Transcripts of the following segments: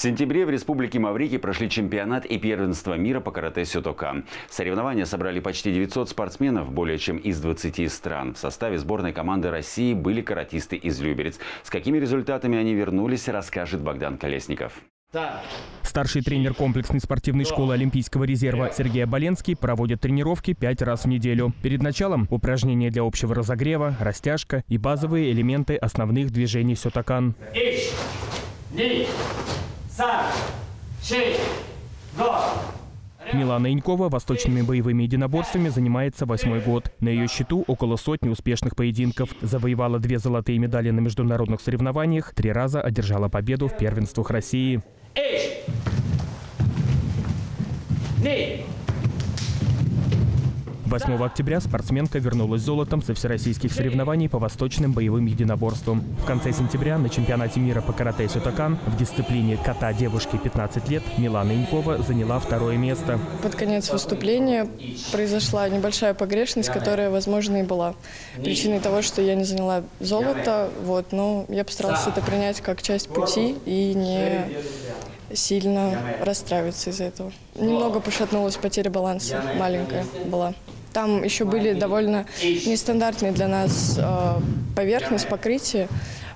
В сентябре в Республике Маврикий прошли чемпионат и первенство мира по карате Сютокан. Соревнования собрали почти 900 спортсменов, более чем из 20 стран. В составе сборной команды России были каратисты из Люберец. С какими результатами они вернулись, расскажет Богдан Колесников. Старший тренер комплексной спортивной школы Олимпийского резерва Сергей Оболенский проводит тренировки пять раз в неделю. Перед началом упражнения для общего разогрева, растяжка и базовые элементы основных движений сётакан. Милана Инькова восточными боевыми единоборствами занимается восьмой год. На ее счету около сотни успешных поединков. Завоевала две золотые медали на международных соревнованиях, три раза одержала победу в первенствах России. 8 октября спортсменка вернулась золотом со всероссийских соревнований по восточным боевым единоборствам. В конце сентября на чемпионате мира по карате Сютакан в дисциплине кота девушки 15 лет Милана Инькова заняла второе место. Под конец выступления произошла небольшая погрешность, которая, возможно, и была причиной того, что я не заняла золото. Вот, но я постаралась это принять как часть пути и не сильно расстраиваться из-за этого. Немного пошатнулась потеря баланса, маленькая была. Там еще были довольно нестандартные для нас э, поверхность, покрытие.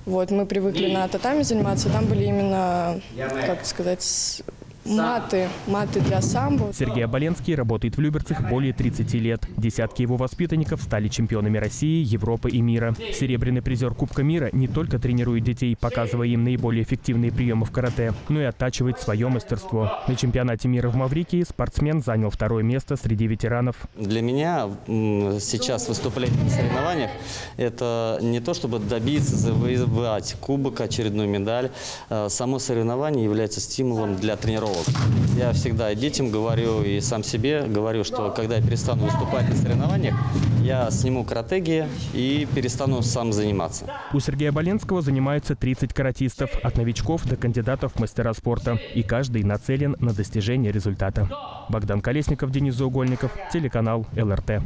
Вот, мы привыкли на татами заниматься, там были именно, как сказать, Маты, маты для самбо. Сергей Оболенский работает в Люберцах более 30 лет. Десятки его воспитанников стали чемпионами России, Европы и мира. Серебряный призер Кубка мира не только тренирует детей, показывая им наиболее эффективные приемы в карате, но и оттачивает свое мастерство. На чемпионате мира в Маврикии спортсмен занял второе место среди ветеранов. Для меня сейчас выступление на соревнованиях – это не то, чтобы добиться, завоевать кубок, очередную медаль. Э, само соревнование является стимулом для тренировок тренировок. Я всегда детям говорю и сам себе говорю, что когда я перестану выступать на соревнованиях, я сниму каратеги и перестану сам заниматься. У Сергея Боленского занимаются 30 каратистов, от новичков до кандидатов в мастера спорта. И каждый нацелен на достижение результата. Богдан Колесников, Денис Заугольников, телеканал ЛРТ.